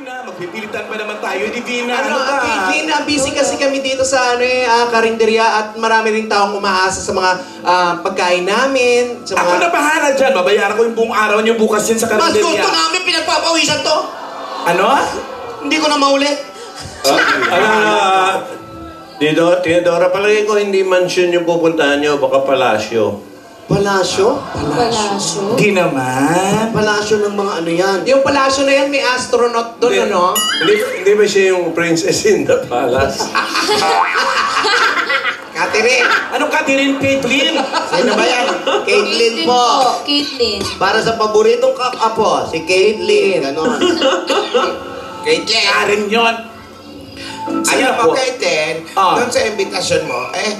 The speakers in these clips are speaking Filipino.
na, magpipilitan pa naman tayo, Divina. Ano, Ano, ba? Caitlyn, ah, busy kasi kami dito sa ano eh, ah, karinderya at marami rin taong umaasa sa mga ah, pagkain namin. Sa Ako mga... na bahala dyan. Babayaran ko yung buong araw niyo bukas yan sa Mas gusto karinderya. namin pinagpapawisan to. Ano? Hindi ko na maulit. Ano, ano, Tito, Teodora, palagi ko hindi mansion yung pupuntahan nyo, baka palasyo. Palasyo? Palasyo? Di naman. Palasyo ng mga ano yan. Yung palasyo na yan, may astronaut doon, Hindi- ano? Hindi, hindi ba siya yung princess in the palace? Catherine, Anong Catherine Caitlyn? sino ba yan? Caitlyn po. Caitlyn. Para sa paboritong kakapo, si Caitlyn. Ganon. Caitlyn. Karen yun. Sino Alam po? mo, Caitlyn, Ah. doon sa invitation mo, eh,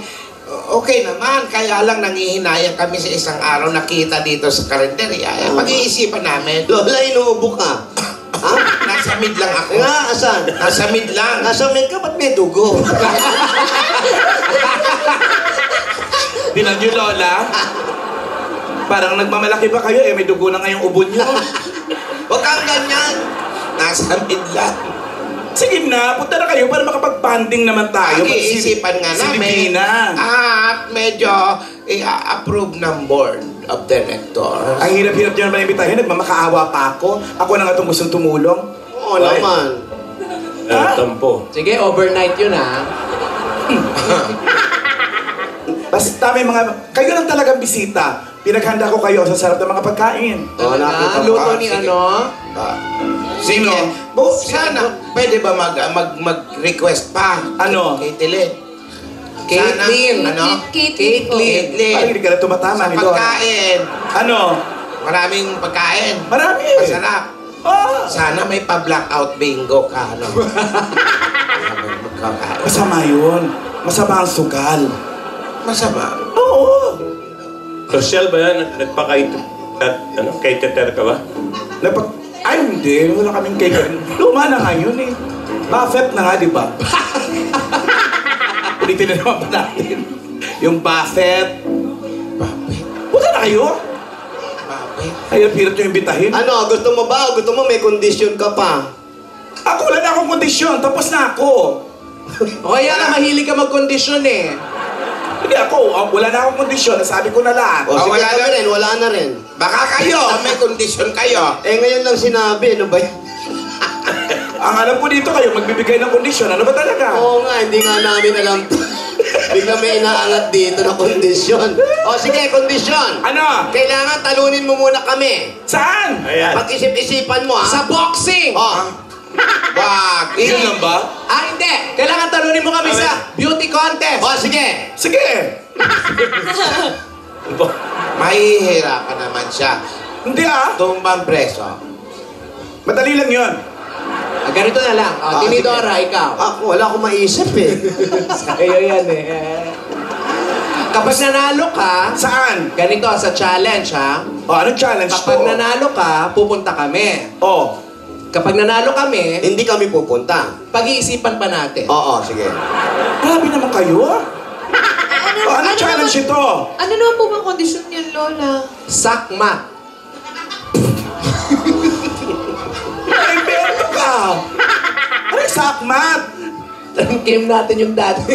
okay naman. Kaya lang nangihinayang kami sa isang araw nakita dito sa kalendarya. Eh, pag-iisipan namin. Lola, inuubo ka. Ha? Nasa mid lang ako. Nga, asan? Nasa mid lang. Nasa med ka, ba't may dugo? Bilang niyo, Lola. Parang nagmamalaki ba kayo? Eh, may dugo na ngayong ubo niyo. Huwag kang ganyan. Nasa mid lang. Sige na, punta na kayo para makapag-banding naman tayo. Pag-iisipan nga Si namin. At medyo i-approve ng board of directors. Ang hirap-hirap niyo naman imbitahin. Nagmamakaawa pa ako. Ako na nga itong gustong tumulong. Oo Ay. naman. Uh, tampo. Sige, overnight yun, ah. Basta may mga... Kayo lang talagang bisita. Pinaghanda ko kayo sa sarap ng mga pagkain. Oo, nakita Talaga? ko. Luto Ah, ni sige. ano? Ah, Sino? Sige. Bu, sana, pwede ba mag, mag, mag-request pa? Ano? Kay Tile. Caitlyn. Sana, ano? Parang hindi ka na tumatama Sa ni Lola. pagkain. Ano? Maraming pagkain. Marami. Masarap. Oh. Sana may pa-blackout bingo ka, ano? Masama yun. Masama ang sugal. Masama. Oo. Social ba yan? Nagpakait... At, ano, cateter ka ba? Napag... Ay, hindi. Wala kaming cake. Luma na nga yun eh. Buffett na nga, di ba? Ulitin na naman natin. Yung Buffett. Bakit? Punta na kayo. Bakit? Ay, hirap nyo imbitahin. Ano, gusto mo ba? Gusto mo may condition ka pa? Ako, wala na akong kondisyon. Tapos na ako. O kaya nga, mahilig ka mag-kondisyon eh. Hindi ako. ah, Wala na akong kondisyon. Nasabi ko na lahat. O Ah, sige wala na. rin, wala na rin. Baka kayo, may kondisyon kayo. Eh ngayon lang sinabi, ano ba yan? Ang alam ko dito kayo, magbibigay ng kondisyon. Ano ba talaga? Oo nga, hindi nga namin alam. Bigla may inaangat dito na kondisyon. O sige, kondisyon. Ano? Kailangan talunin mo muna kami. Saan? Ayan. Pag-isip-isipan mo, ha? Sa boxing! Oh, Wag. Yun lang ba? Ah, hindi! Kailangan talunin mo kami sa beauty contest! oh, sige. Sige. Mahihirapan naman siya. Hindi ah. Tumbang preso. Madali lang yun. Ah, ganito na lang. O, Ah, Tinidora, sige. ikaw. Ako, wala akong maisip eh. Sa'yo yan eh. Kapag nanalo ka, Saan? ganito sa challenge ha. O, anong challenge Kapag to? nanalo ka, pupunta kami. Oh. Kapag nanalo kami, hindi kami pupunta. pag-iisipan pa natin. Oo, sige. Grabe naman kayo. ah. Ano, O, anong challenge naman, ito? ano naman po bang kondisyon niyan, Lola? Sakma. Invento ka. Ano yung sakmat? Game natin yung dati.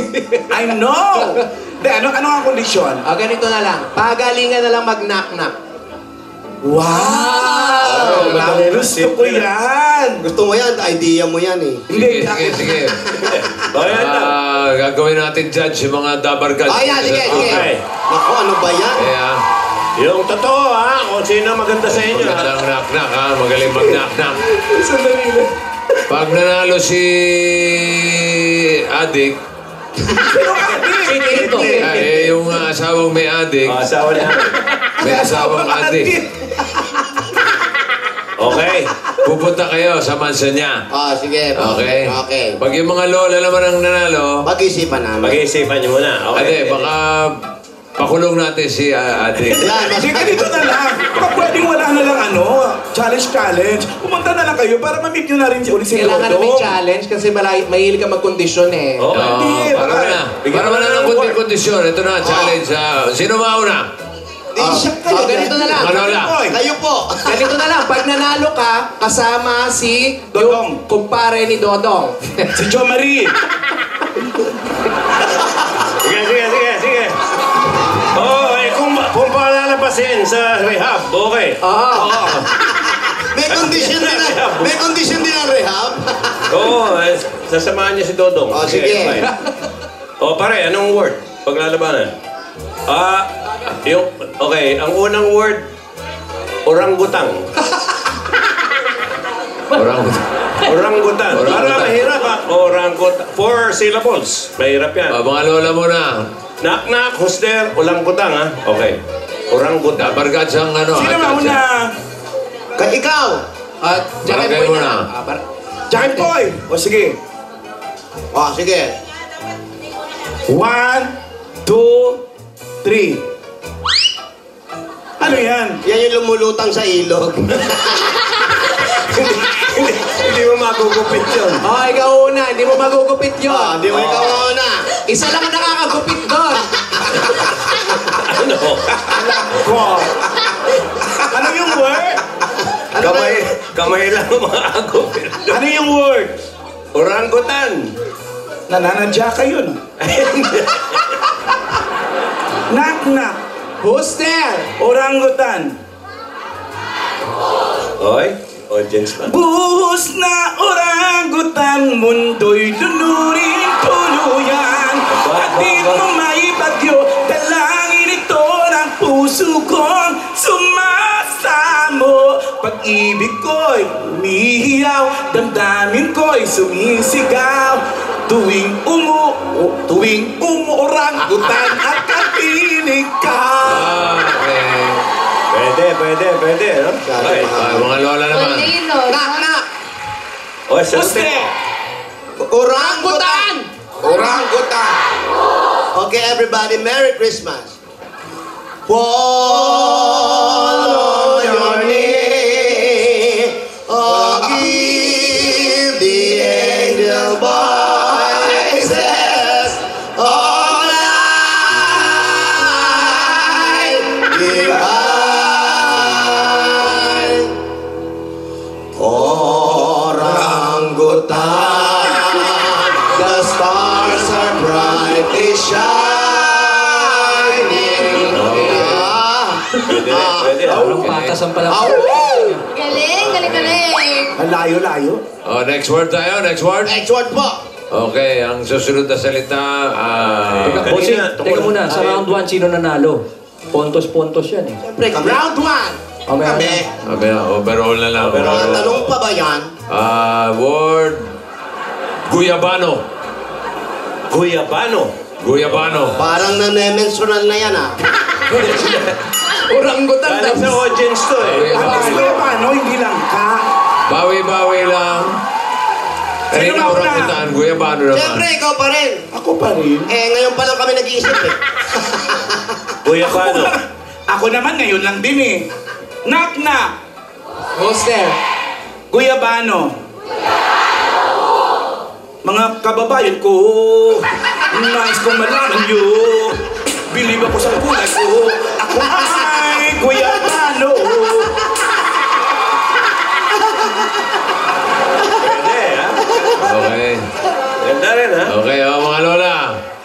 I know. Hindi, ano, ano ang kondisyon? o, ganito na lang. Pagalingan na lang mag-knock-knock. Wow! Lang. Gusto ko yan. Gusto mo yan, idea mo yan eh. Sige, sige, sige. O, yan na. Ah, gagawin natin judge yung mga dabarkad. Oh, yan, sige, sige. Okay. Naku, ano ba yan? Eh, ah. Yung totoo ha, kung sino maganda sa inyo. ha? Magandang knock-knock, ha? Magaling mag-knock-knock. Sandali lang. Pag nanalo si Adik? Ito. ay, eh, yung ah, asawang may adik, O, asawa na. may asawang adik, Okay. pupunta kayo sa mansa niya. Ah, sige. Okay? Okay. Pag yung mga lola naman ang nanalo, Pag-isipan namin. Mag-iisipan niyo muna. Okay. baka pakulong natin si ah, Adik. Yan, mas... Sige, ganito na lang. Baka pwedeng wala na lang ano, challenge challenge. Pumunta na lang kayo para ma-meet nyo na rin si ulit si Kailangan na Lodong. may challenge kasi malay, mahilig ka mag-kondisyon eh. Oo. Oo, Hindi, para baka- na. Bigyan Para mo wala na ng ng award. kondisyon. Ito na, challenge. ah, sino mauna? Di siya kayo. Oh, ganito na lang. Mga lola. Kayo po. Ganito na lang, pag nanalo ka, kasama si Dodong. yung kumpare ni Dodong. Si Jo Marie. Sige, sige, sige, sige. Oh, eh, kung, kung palalabasin sa rehab, okay. Oo. May condition din na, may condition din ang rehab. Oo, eh, sasamahan niya si Dodong. Oh, sige. fine. Oh, pare, anong word? Paglalabanan. Ah, yung, okay, ang unang word, orangutang. Orang. Orangutan. Para Orangutan. mahirap ah. Orangutan. Four syllables. Mahirap yan. Oh, mga lola mo na. Knock knock, who's there? Orangutang ah. Okay. Orangutan. Dabargad siyang ano. Sino ah, mauna? Ka ikaw. At Jack and Barangay Boy mo na. na. Ah, bar- Jack and Boy. O sige. Oh, sige. One, two, three. Ano yan? Yan yung lumulutang sa ilog. hindi, hindi mo magugupit yun. Oh, ikaw una, hindi mo magugupit yun. Ah, di mo ikaw na. Isa lang ang nakakagupit doon. Ano? Wow. Ano yung word? Kamay, kamay lang ang makagupit. Ano yung word? Orangutan. Nananadya ka yun. knock knock. Who's there? Orangutan. Oy, audience pa. Buhos na orangutan, mundo'y lunurin tuluyan. At di mo maibagyo, dalangin ito ng puso kong sumasamo. Pag-ibig ko'y umihiyaw, damdamin ko'y sumisigaw. Tuwing umu, tuwing umuorangutan at Pwede, pwede. No? Okay. Ah, mga lola naman. Knock, knock. Oh, sagutin. Puste! Orangutan. Orangutan. Okay, everybody, Merry Christmas. Fall time. The stars are brightly shining. Pwede, pwede. Ang patas ang pala. Galing, galing, galing. Ang layo-layo. Oh, next word tayo, next word. Next word po. Okay, ang susunod na salita, ah... Teka, bossing, teka muna, sa round 1, sino nanalo? Pontos-pontos yan eh. Siyempre, round 1! Pamela. Kami. Pamela, overall na lang. Overall. Mga tanong pa ba yan? Ah, word... Guyabano. Guyabano? Guyabano. Parang na-mensural na yan ah. Orangutan. Galing sa audience to eh. Ang Guyabano, hindi lang ka. Bawi-bawi lang. Eh, Sino na una? Orangutan, Guyabano naman. Siyempre, ikaw pa rin. Ako pa rin? Eh, ngayon pa lang kami nag-iisip eh. Guyabano. Ako naman ngayon lang din eh. Knock knock. Who's there? Guyabano. Mga kababayan ko, nais kong malaman nyo. Bilib ako sa kulay ko. Ako ay Guyabano. Pwede ha. Okay. Ganda rin ha. Okay, oh, mga lola.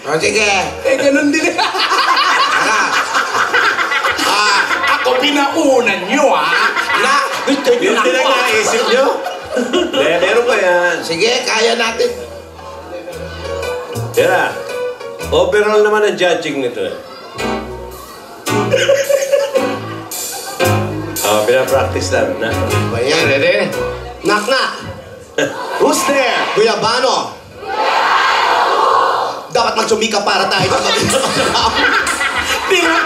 O sige. Eh, ganun din. Ako pinaunan nyo ah. Na, Yun lang din ang naisip nyo. Eh, meron ko yan. sige, kaya natin. Tira. Overall naman ang judging nito eh. Oh, pinapractice lang na. Okay, Ayan. ready? Knock knock. Who's there? Guyabano. Dapat magsumika para tayo sa Tinaksan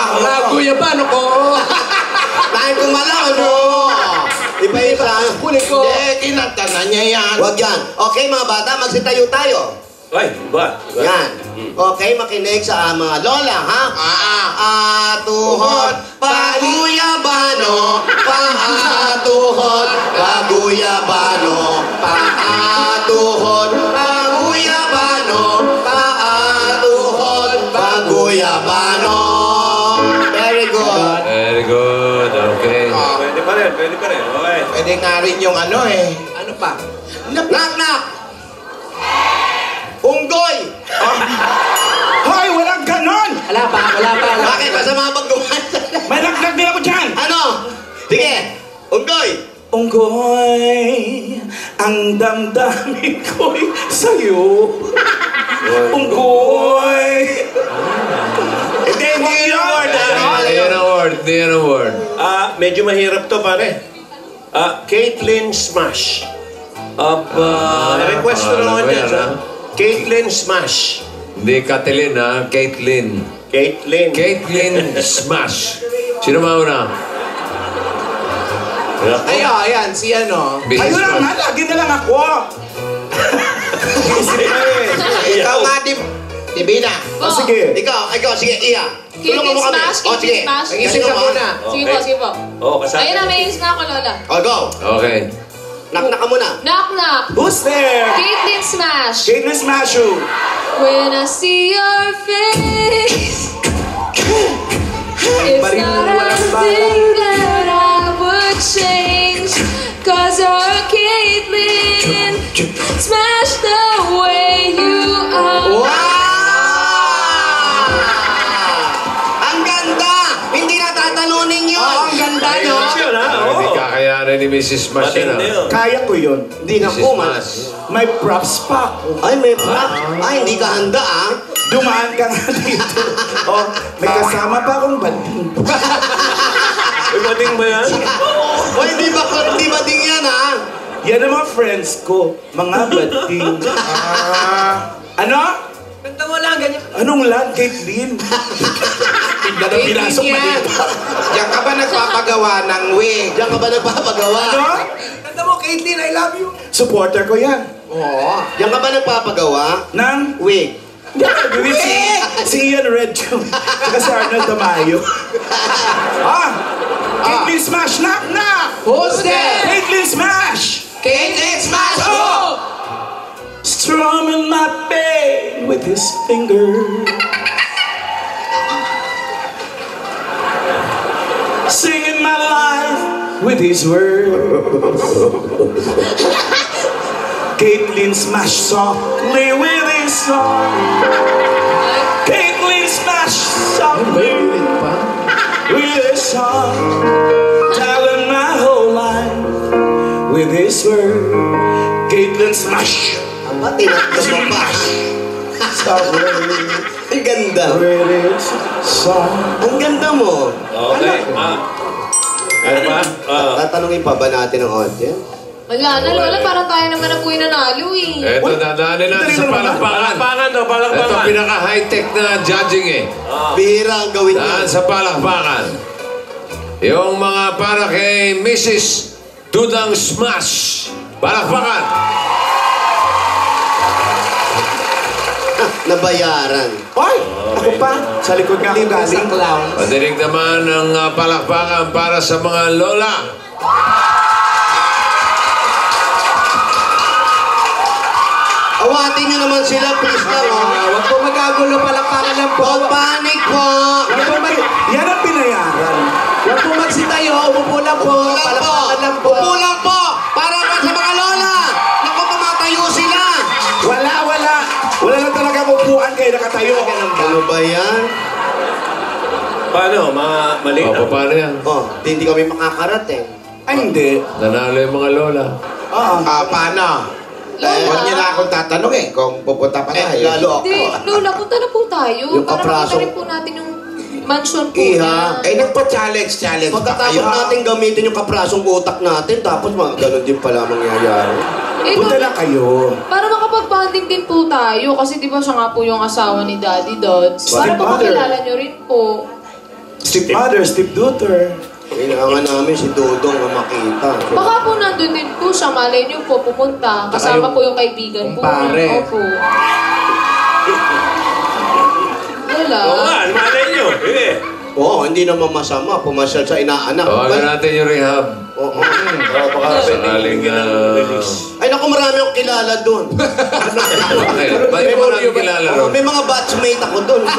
Trabaho. Ah, Guyabano ko. Dahil kung malaman mo. Iba-iba. Kunin ko. Hindi, kinanta na niya yan. Huwag yan. Okay mga bata, magsitayo tayo. Ay, ba? ba? Yan. Okay, makinig sa ah, mga lola, ha? Paguyabano, paatuhod, paguyabano, paatuhod, paguyabano, paatuhod, paguyabano. Pwede nga rin yung ano eh. Ano pa? Knock, knock! Unggoy! Hoy, walang ganon! Wala pa, wala pa. Wala. Bakit? Masama bang gumawa? May nagdag din ako dyan! ano? Sige! Unggoy! Unggoy, ang damdamin ko'y sa'yo. Unggoy! Hindi, hindi yung word, ah. Hindi yan ang word. Hindi yan ang word. Ah, medyo mahirap to, pare. Ah, Caitlyn Smash. Aba, request ko pangalan naman yan, ha? ah. Caitlyn Smash. Hindi Kathleen ha. Caitlyn. Caitlyn. Caitlyn Smash. Sino mauna? Ay, oh, ayan, si ano. Ayun lang nga, lagi na lang ako. Dib. Divina. O ah, sige. Ikaw, ikaw, sige, iya. Tulungan mo kami. Smash, O, oh, sige. Smash. Mag-isip ka muna. Sige po, sige po. Oh, kasama. Ayun na, may na ako, Lola. O, go. Okay. Knock, knock ka muna. Knock, knock. Who's there? Caitlyn Smash. Caitlyn Smashu. When I see your face, it's not a thing that I would change. Cause you're Caitlyn. Smash the way you are. Kakayanin ni Mrs. Matindi ha. yun. Kaya ko yun. Hindi na Mrs. po, man. Smash. May props pa ako. Ay, may plak. Ay, hindi ka handa, ah. Dumaan ka nga dito. Oh, may kasama pa akong banding. Uy, mating ba yan? O, hindi ba, hindi ba ding yan, ah? Yan ang mga friends ko. Mga bading. Ah. Ano? Ganda mo lang, ganyan. Anong land, Caitlyn? Tignan ang pinasok na dito. Diyan ka ba nagpapagawa ng wig? Diyan ka ba nagpapagawa? Ano? Ganda mo, Caitlyn, I love you. Supporter ko yan. Oo. Diyan ka ba nagpapagawa? Nang Wig. Gawin si, si Ian Red Tsaka si Arnold Tamayo. ah! Caitlyn Smash! Knock, knock! Who's there? Caitlyn Smash! Caitlyn Smash! Oh! Strumming my pain with his finger. With his words. Caitlyn Smash softly with his song. Caitlyn Smash softly with his song. Telling my whole life with his word. Caitlyn Smash. Aba, tinatlo mo pa. Softly Ang ganda. with his song. Ang ganda mo. Okay. Ano ba? Ah. Tatanungin pa ba natin ang audience? Wala na, Lola. Parang tayo naman ang buhay nanalo eh. Eto, dadaanin natin sa palakpakan. Palakpakan to, Ito, palakpakan. pinaka-high-tech na judging eh. Bihira ang gawin niya. Daan sa palakpakan. Yung mga para kay Mrs. Dudang Smash. Palakpakan. Nabayaran. Ay! Ako pa! Sa likod nga ako galing. clown. Padinig naman ang ah, palakpakan para sa mga lola. Awatin niyo naman sila, please oh. Ah, Huwag po magagulo, palakpakan lang po. Huwag panic po. Huwag po, mag, Yan ang pinayaran. huwag po magsitayo, umupo lang po. Upo lang po. Palakpakan lang po. Upo kayo nakatayo. Ano ba yan? Paano? Ma mali na. paano yan? Oh, di, hindi kami makakarating. Ay, hindi. Nanalo yung mga lola. Oo. Ah, paano? Huwag niyo na akong tatanungin kung pupunta pa Eh, tayo. lalo ako. Hindi, Lola, punta na po tayo. Yung Para kapraso. makita rin po natin yung mansion po Iha. niya. Eh, nagpa-challenge, challenge pa Pagkatapos kayo. natin gamitin yung kaprasong utak natin, tapos mga ganun din pala mangyayari. Eh, Punta Lola, na kayo. para makapag-bonding din po tayo. Kasi di ba siya nga po yung asawa ni Daddy Dodds. Para po makilala nyo rin po. Stepmother, stepdaughter. Kailangan namin si Dodong na makita. Baka po nandun din po siya. Malay niyo po pupunta. Kasama po yung kaibigan po. kumpare. niya. Opo. Lola. Oo nga, malay nyo. Sige. Oo, hindi naman masama. Pumasyal sa inaanak. Tawagan natin yung rehab. Oo. Sakaling... Uh, Ay naku, marami akong kilala doon. okay. May maraming kilala ron. may mga batchmate ako doon.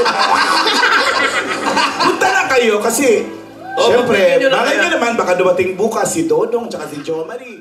Punta na kayo kasi Oh, Siyempre, kaya. nyo naman, baka dumating bukas si Dodong tsaka si Jo Marie.